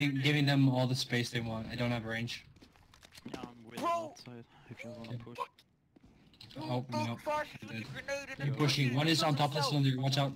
giving them all the space they want. I don't have range. Yeah, I'm with Bro! outside if you wanna push. Oh, no. You're pushing. One is on top of the cylinder. Watch out.